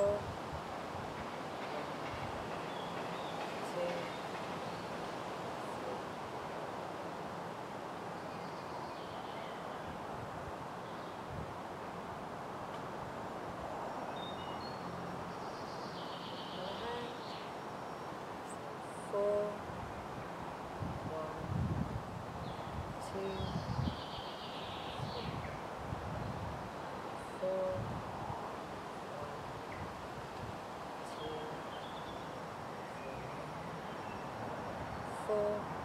안녕 o